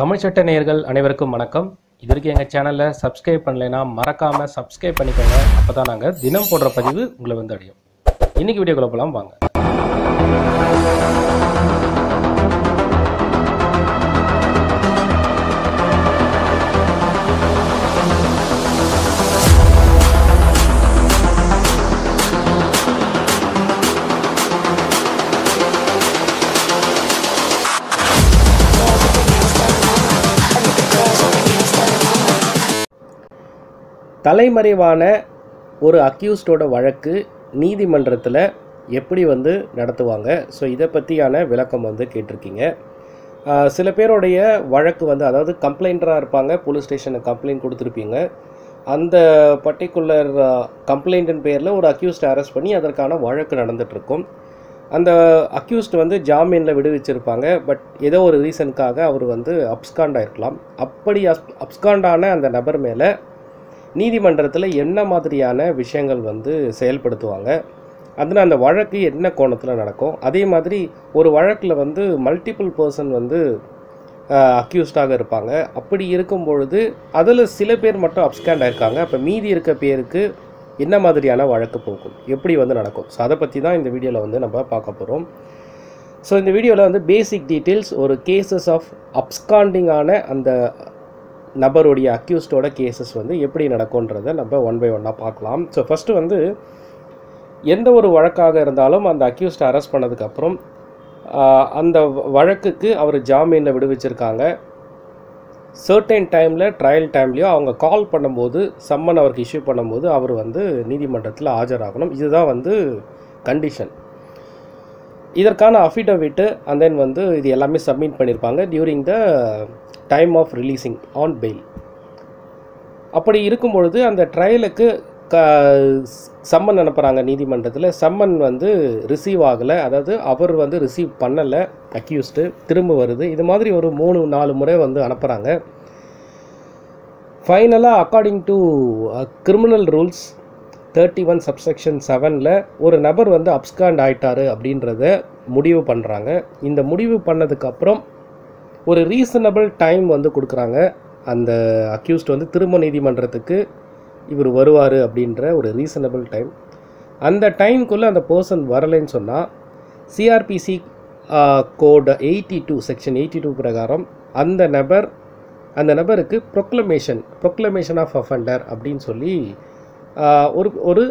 தமிழ் சட்ட நேயர்கள் அனைவருக்கும் வணக்கம். இது வரைக்கும் எங்கள் சேனலில் சப்ஸ்கிரைப் பண்ணலைன்னா மறக்காமல் சப்ஸ்கிரைப் பண்ணிக்கோங்க. அப்போ தான் நாங்கள் தினம் போடுற பதிவு உங்களை வந்து அடையும். இன்னைக்கு வீடியோக்குள்ளே போகலாம் வாங்க. தலைமறைவான ஒரு அக்யூஸ்டோட வழக்கு நீதிமன்றத்தில் எப்படி வந்து நடத்துவாங்க? ஸோ இதை பற்றியான விளக்கம் வந்து கேட்டிருக்கீங்க. சில பேருடைய வழக்கு வந்து அதாவது கம்ப்ளைண்டராக இருப்பாங்க போலீஸ் ஸ்டேஷனுக்கு கம்ப்ளைண்ட் கொடுத்துருப்பீங்க. அந்த பர்டிகுலர் கம்ப்ளைண்ட்டின் பேரில் ஒரு அக்யூஸ்டை அரெஸ்ட் பண்ணி அதற்கான வழக்கு நடந்துகிட்ருக்கும் அந்த அக்யூஸ்ட் வந்து ஜாமீனில் விடுவிச்சிருப்பாங்க பட் ஏதோ ஒரு ரீசனுக்காக அவர் வந்து அப்ஸ்காண்ட் இருக்கலாம் அப்படி அப் அப்ஸ்காண்டான அந்த நபர் மேலே நீதிமன்றத்தில் என்ன மாதிரியான விஷயங்கள் வந்து செயல்படுத்துவாங்க? அதில் அந்த வழக்கு என்ன கோணத்தில் நடக்கும்? அதே மாதிரி ஒரு வழக்கில் வந்து மல்டிபிள் பர்சன் வந்து அக்யூஸ்டாக இருப்பாங்க. அப்படி இருக்கும் பொழுது அதில் சில பேர் மட்டும் அப்ஸ்கேண்ட் ஆயிருக்காங்க. அப்போ மீதி இருக்க பேருக்கு என்ன மாதிரியான வழக்கு போகும்? எப்படி வந்து நடக்கும்? ஸோ அதை பற்றி தான் இந்த வீடியோவில் வந்து நம்ம பார்க்க போகிறோம் ஸோ இந்த வீடியோவில் வந்து பேசிக் டீட்டெயில்ஸ் ஒரு கேசஸ் ஆஃப் அப்ஸ்காண்டிங்கான அந்த நபருடைய அக்யூஸ்டோட கேசஸ் வந்து எப்படி நடக்கும்ன்றதை நம்ம ஒன் பை ஒன்னாக பார்க்கலாம். ஸோ ஃபஸ்ட்டு வந்து எந்த ஒரு வழக்காக இருந்தாலும் அந்த அக்யூஸ்ட் அரெஸ்ட் பண்ணதுக்கப்புறம் அந்த வழக்குக்கு அவர் ஜாமீனில் விடுவிச்சிருக்காங்க. சர்டைன் டைமில் ட்ரையல் டைம்லேயோ அவங்க கால் பண்ணும்போது சம்மன் அவருக்கு இஷ்யூ பண்ணும்போது அவர் வந்து நீதிமன்றத்தில் ஆஜராகணும். இதுதான் வந்து கண்டிஷன் இதற்கான அஃபிடவிட்டு அண்ட் தென் வந்து இது எல்லாமே சப்மிட் பண்ணியிருப்பாங்க during the time of releasing on bail அப்படி இருக்கும் பொழுது அந்த ட்ரையலுக்கு க சம்மன் அனுப்புகிறாங்க நீதிமன்றத்தில். சம்மன் வந்து ரிசீவ் ஆகலை. அதாவது அவர் வந்து ரிசீவ் பண்ணலை. அக்யூஸ்டு திரும்ப வருது. இது மாதிரி ஒரு மூணு நாலு முறை வந்து அனுப்புகிறாங்க ஃபைனலாக according to criminal rules thirty one subsection செவனில் ஒரு நபர் வந்து அப்ஸ்காண்ட் ஆயிட்டாரு அப்படின்றத முடிவு பண்ணுறாங்க இந்த முடிவு பண்ணதுக்கப்புறம் ஒரு ரீசனபிள் டைம் வந்து கொடுக்குறாங்க. அந்த அக்யூஸ்ட் வந்து திரும்ப நீதிமன்றத்துக்கு இவர் வருவார் அப்படின்ற ஒரு ரீசனபிள் டைம் அந்த டைம்குள்ளே அந்த பர்சன் வரலைன்னு சொன்னால் CrPC code eighty two section eighty two பிரகாரம் அந்த நபர் அந்த நபருக்கு ப்ரொக்ளமேஷன் ப்ரொக்ளமேஷன் ஆஃப் அஃபண்டர் அப்படின்னு சொல்லி ஒரு ஒரு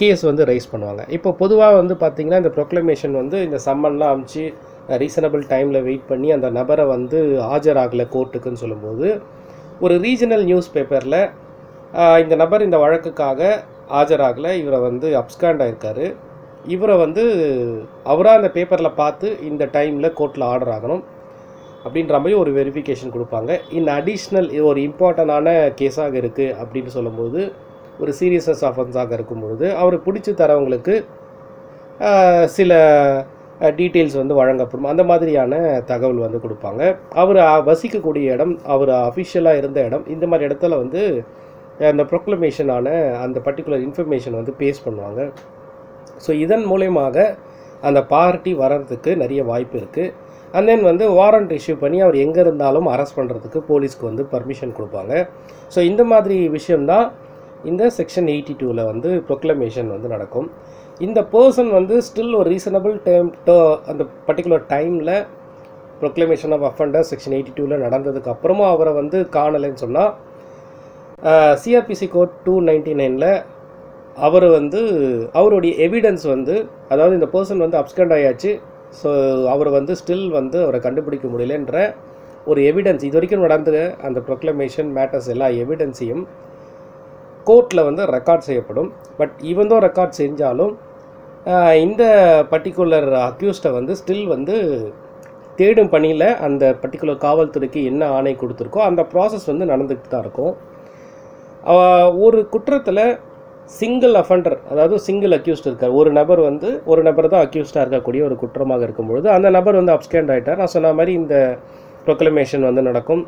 கேஸ் வந்து ரைஸ் பண்ணுவாங்க. இப்போ பொதுவாக வந்து பார்த்திங்கன்னா இந்த ப்ரொக்ளமேஷன் வந்து இந்த சம்மன்லாம் அமுச்சு ரீசனபிள் டைமில் வெயிட் பண்ணி அந்த நபரை வந்து ஆஜராகலை கோர்ட்டுக்குன்னு சொல்லும்போது ஒரு ரீஜனல் நியூஸ் பேப்பரில் இந்த நபர் இந்த வழக்குக்காக ஆஜராகலை இவரை வந்து அப்ஸ்காண்ட் ஆயிருக்காரு. இவரை வந்து அவராக அந்த பேப்பரில் பார்த்து இந்த டைமில் கோர்ட்டில் ஆர்டர் ஆகணும் அப்படின்ற மாதிரி ஒரு வெரிஃபிகேஷன் கொடுப்பாங்க. இன் அடிஷ்னல் இது ஒரு இம்பார்ட்டண்டான கேஸாக இருக்குது அப்படின்னு சொல்லும்போது ஒரு சீரியஸஸ் ஆஃபன்ஸாக இருக்கும்பொழுது அவருக்கு பிடிச்சி தரவங்களுக்கு சில டீட்டெயில்ஸ் வந்து வழங்கப்படும். அந்த மாதிரியான தகவல் வந்து கொடுப்பாங்க. அவர் வசிக்கக்கூடிய இடம் அவர் அஃபிஷியலாக இருந்த இடம் இந்த மாதிரி இடத்துல வந்து அந்த ப்ரொக்ளமேஷனான அந்த பர்டிகுலர் இன்ஃபர்மேஷன் வந்து பேஸ் பண்ணுவாங்க. ஸோ இதன் மூலயமாக அந்த பார்ட்டி வர்றதுக்கு நிறைய வாய்ப்பு இருக்குது அண்ட் தென் வந்து வாரண்ட் இஷ்யூ பண்ணி அவர் எங்கே இருந்தாலும் அரெஸ்ட் பண்ணுறதுக்கு போலீஸ்க்கு வந்து பர்மிஷன் கொடுப்பாங்க. ஸோ இந்த மாதிரி விஷயம்தான் இந்த செக்ஷன் எயிட்டி டூவில் வந்து ப்ரொக்ளமேஷன் வந்து நடக்கும். இந்த பர்சன் வந்து ஸ்டில் ஒரு ரீசனபிள் டைம் அந்த பர்டிகுலர் டைமில் proclamation of offender section eighty டூவில் நடந்ததுக்கு அப்புறமா அவரை வந்து காணலைன்னு சொன்னால் சிஆர்பிசி கோட் டூ நைன்டி நைனில் அவர் வந்து அவருடைய எவிடன்ஸ் வந்து அதாவது இந்த பர்சன் வந்து அப்ஸ்கண்ட் ஆயாச்சு ஸோ அவர் வந்து ஸ்டில் வந்து அவரை கண்டுபிடிக்க முடியலன்ற ஒரு எவிடன்ஸ் இது வரைக்கும் நடந்த அந்த ப்ரொக்ளமேஷன் மேட்டர்ஸ் எல்லா எவிடன்ஸையும் கோர்ட்டில் வந்து ரெக்கார்ட் செய்யப்படும். பட் இவந்தோ ரெக்கார்ட் செஞ்சாலும் இந்த பர்டிகுலர் அக்யூஸ்டை வந்து ஸ்டில் வந்து தேடும் பணியில் அந்த பர்டிகுலர் காவல்துறைக்கு என்ன ஆணை கொடுத்துருக்கோ அந்த ப்ராசஸ் வந்து நடந்துக்கிட்டு தான் இருக்கும். ஒரு குற்றத்தில் சிங்கிள் அஃபண்டர் அதாவது சிங்கிள் அக்யூஸ்ட் இருக்கார். ஒரு நபர் வந்து ஒரு நபர் தான் அக்யூஸ்டாக இருக்கக்கூடிய ஒரு குற்றமாக இருக்கும்பொழுது அந்த நபர் வந்து அப்ஸ்கேண்ட் ஆகிட்டார் நான் சொன்ன மாதிரி இந்த ப்ரொக்ளமேஷன் வந்து நடக்கும்.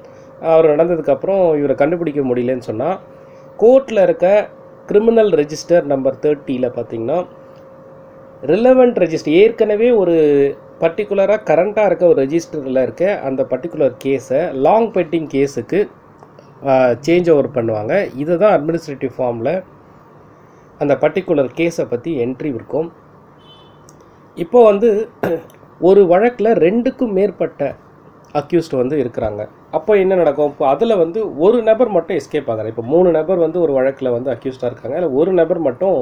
அவர் நடந்ததுக்கப்புறம் இவரை கண்டுபிடிக்க முடியலன்னு சொன்னால் கோர்ட்டில் இருக்க கிரிமினல் ரெஜிஸ்டர் நம்பர் தேர்ட்டியில் பார்த்தீங்கன்னா ரிலவெண்ட் ரெஜிஸ்டர் ஏற்கனவே ஒரு பர்டிகுலராக கரண்ட்டாக இருக்க ஒரு ரெஜிஸ்டரில் இருக்க அந்த பர்டிகுலர் கேஸை லாங் பெண்டிங் கேஸுக்கு சேஞ்ச் ஓவர் பண்ணுவாங்க. இதுதான் அட்மினிஸ்ட்ரேட்டிவ் ஃபார்மில் அந்த பர்டிகுலர் கேஸை பற்றி என்ட்ரி இருக்கும். இப்போ வந்து ஒரு வழக்கில் ரெண்டுக்கும் மேற்பட்ட அக்யூஸ்ட் வந்து இருக்கிறாங்க. அப்போ என்ன நடக்கும்? இப்போ அதில் வந்து ஒரு நபர் மட்டும் எஸ்கேப் ஆகிறார் இப்போ மூணு நபர் வந்து ஒரு வழக்கில் வந்து அக்யூஸ்டாக இருக்காங்க. இல்லை ஒரு நபர் மட்டும்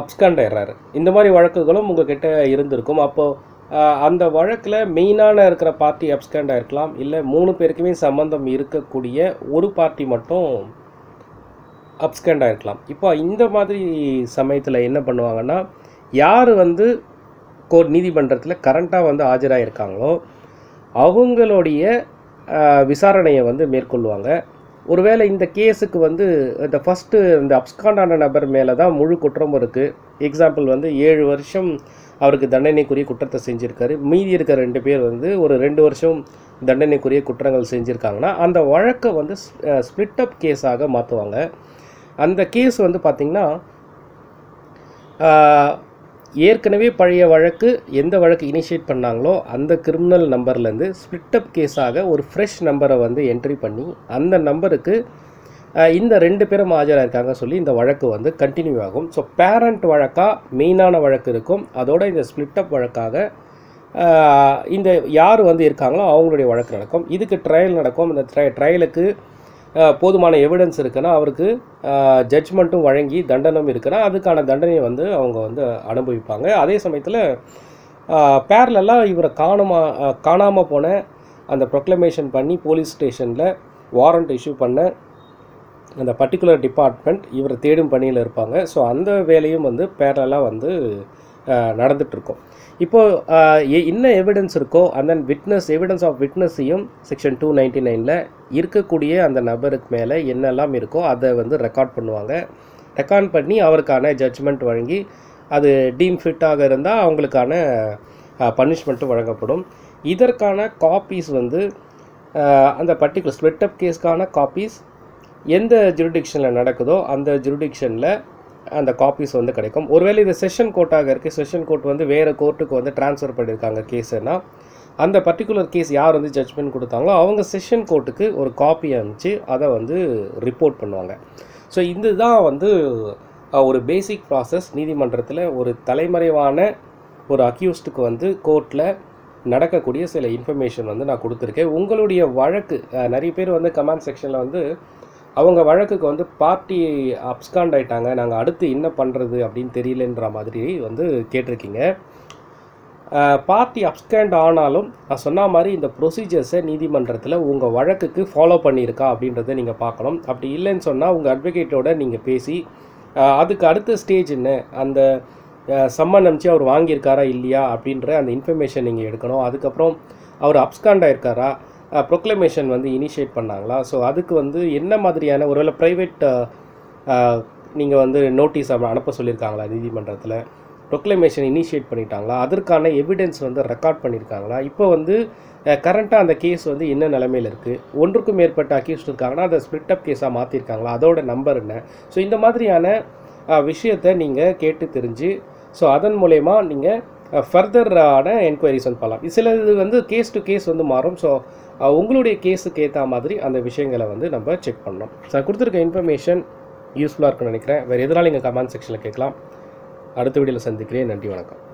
அப்ஸ்காண்ட் ஆயிடுறாரு. இந்த மாதிரி வழக்குகளும் உங்ககிட்ட இருந்திருக்கும். அப்போது அந்த வழக்கில் மெயினான இருக்கிற பார்ட்டி அப்ஸ்காண்ட் ஆயிருக்கலாம். இல்லை மூணு பேருக்குமே சம்மந்தம் இருக்கக்கூடிய ஒரு பார்ட்டி மட்டும் அப்ஸ்கண்ட் ஆகிருக்கலாம் இப்போ இந்த மாதிரி சமயத்தில் என்ன பண்ணுவாங்கன்னா யார் வந்து கோர்ட் நீதிமன்றத்தில் கரண்ட்டாக வந்து ஆஜராகிருக்காங்களோ அவங்களுடைய விசாரணையை வந்து மேற்கொள்வாங்க. ஒருவேளை இந்த கேஸுக்கு வந்து இந்த ஃபஸ்ட்டு இந்த அப்ஸ்காண்டான நபர் மேலே தான் முழு குற்றமும் இருக்குது எக்ஸாம்பிள் வந்து ஏழு வருஷம் அவருக்கு தண்டனைக்குரிய குற்றத்தை செஞ்சுருக்காரு. மீதி இருக்க ரெண்டு பேர் வந்து ஒரு ரெண்டு வருஷம் தண்டனைக்குரிய குற்றங்கள் செஞ்சுருக்காங்கன்னா அந்த வழக்கை வந்து ஸ்ப்ளிட் அப் கேஸாக மாற்றுவாங்க அந்த கேஸ் வந்து பார்த்திங்கன்னா ஏற்கனவே பழைய வழக்கு எந்த வழக்கு இனிஷியேட் பண்ணாங்களோ அந்த கிரிமினல் நம்பர்லேருந்து ஸ்ப்ளிட் அப் கேஸாக ஒரு ஃப்ரெஷ் நம்பரை வந்து என்ட்ரி பண்ணி அந்த நம்பருக்கு இந்த ரெண்டு பேரும் ஆஜராக இருக்காங்க சொல்லி இந்த வழக்கு வந்து கண்டினியூ ஆகும். ஸோ பேரண்ட் வழக்காக மெயினான வழக்கு இருக்கும். அதோட இந்த ஸ்பிளிட்டப் வழக்காக இந்த யார் வந்து இருக்காங்களோ அவங்களுடைய வழக்கு நடக்கும். இதுக்கு ட்ரையல் நடக்கும். இந்த ட்ரை ட்ரையலுக்கு போதுமான எவிடன்ஸ் இருக்குன்னா அவருக்கு ஜட்ஜ்மெண்ட்டும் வழங்கி தண்டனம் இருக்குன்னா அதுக்கான தண்டனையை வந்து அவங்க வந்து அனுபவிப்பாங்க. அதே சமயத்தில் பேரலெல்லாம் இவரை காணாம காணாமல் போன அந்த ப்ரொக்ளமேஷன் பண்ணி போலீஸ் ஸ்டேஷனில் வாரண்ட் இஷ்யூ பண்ண அந்த பர்டிகுலர் டிபார்ட்மெண்ட் இவரை தேடும் பணியில் இருப்பாங்க. ஸோ அந்த வேலையும் வந்து பேரலாக வந்து நடந்துகிட்ருக்கும் இப்போது என்ன எவிடன்ஸ் இருக்கோ அந்த விட்னஸ் எவிடன்ஸ் ஆஃப் விட்னஸையும் செக்ஷன் டூ நைன்டி நைனில் இருக்கக்கூடிய அந்த நபருக்கு மேலே என்னெல்லாம் இருக்கோ அதை வந்து ரெக்கார்ட் பண்ணுவாங்க. ரெக்கார்ட் பண்ணி அவருக்கான ஜட்ஜ்மெண்ட் வழங்கி அது டீம் ஃபிட்டாக இருந்தால் அவங்களுக்கான பனிஷ்மெண்ட்டும் வழங்கப்படும். இதற்கான காப்பீஸ் வந்து அந்த பர்டிகுலர் ஸ்ப்ளிட் அப் கேஸ்க்கான காப்பீஸ் எந்த ஜுரிடிக்ஷனில் நடக்குதோ அந்த ஜுரிடிக்ஷனில் அந்த காப்பீஸ் வந்து கிடைக்கும். ஒருவேளை இது செஷன் கோர்ட்டாக இருக்குது செஷன் கோர்ட் வந்து வேறு கோர்ட்டுக்கு வந்து ட்ரான்ஸ்ஃபர் பண்ணியிருக்காங்க கேஸுன்னா அந்த பர்டிகுலர் கேஸ் யார் வந்து ஜட்ஜ்மெண்ட் கொடுத்தாங்களோ அவங்க செஷன் கோர்ட்டுக்கு ஒரு காப்பி அனுப்பிச்சு அதை வந்து ரிப்போர்ட் பண்ணுவாங்க. ஸோ இதுதான் வந்து ஒரு பேசிக் ப்ராசஸ் நீதிமன்றத்தில் ஒரு தலைமறைவான ஒரு அக்யூஸ்டுக்கு வந்து கோர்ட்டில் நடக்கக்கூடிய சில இன்ஃபர்மேஷன் வந்து நான் கொடுத்துருக்கேன். உங்களுடைய வழக்கு நிறைய பேர் வந்து கமெண்ட் செக்ஷனில் வந்து அவங்க வழக்குக்கு வந்து பார்ட்டி அப்ஸ்காண்ட் ஆயிட்டாங்க. நாங்கள் அடுத்து என்ன பண்ணுறது அப்படின்னு தெரியலன்ற மாதிரி வந்து கேட்டிருக்கீங்க. பார்ட்டி அப்ஸ்கேண்ட் ஆனாலும் நான் சொன்ன மாதிரி இந்த ப்ரொசீஜர்ஸை நீதிமன்றத்தில் உங்கள் வழக்குக்கு ஃபாலோ பண்ணியிருக்கா அப்படின்றத நீங்கள் பார்க்கணும். அப்படி இல்லைன்னு சொன்னால் உங்கள் அட்வொகேட்டோட நீங்கள் பேசி அதுக்கு அடுத்த ஸ்டேஜ் என்ன? அந்த சம்மன் அனுப்பிச்சு அவர் வாங்கியிருக்காரா இல்லையா அப்படின்ற அந்த இன்ஃபர்மேஷன் நீங்கள் எடுக்கணும். அதுக்கப்புறம் அவர் அப்ஸ்காண்ட் ஆயிருக்காரா? ப்ரொக்ளமேஷன் வந்து இனிஷியேட் பண்ணாங்களா? ஸோ அதுக்கு வந்து என்ன மாதிரியான ஒருவேளை ப்ரைவேட் நீங்கள் வந்து நோட்டீஸ் அனுப்ப சொல்லியிருக்காங்களா நீதிமன்றத்தில்? ப்ரொக்ளமேஷன் இனிஷியேட் பண்ணிட்டாங்களா? அதற்கான எவிடன்ஸ் வந்து ரெக்கார்ட் பண்ணியிருக்காங்களா? இப்போ வந்து கரண்ட்டாக அந்த கேஸ் வந்து என்ன நிலமையில் இருக்குது ஒன்றுக்கும் மேற்பட்ட அக்யூஸ்ட் இருக்காங்கன்னா அதை ஸ்பிளிட் அப் கேஸாக மாற்றிருக்காங்களா அதோட நம்பர் என்ன? ஸோ இந்த மாதிரியான விஷயத்தை நீங்கள் கேட்டு தெரிஞ்சு ஸோ அதன் மூலயமா நீங்கள் ஃபர்தரான என்கொயரிஸ் வந்து பண்ணலாம். சில இது வந்து கேஸ் டு கேஸ் வந்து மாறும். ஸோ உங்களுடைய கேஸுக்கு ஏற்ற மாதிரி அந்த விஷயங்களை வந்து நம்ம செக் பண்ணோம் ஸோ நான் கொடுத்துருக்க இன்ஃபர்மேஷன் யூஸ்ஃபுல்லாக இருக்குன்னு நினைக்கிறேன். வேறு எதனால் நீங்கள் கமெண்ட் செக்ஷனில் கேட்கலாம். அடுத்த வீடியோவில் சந்திக்கிறேன். நன்றி வணக்கம்.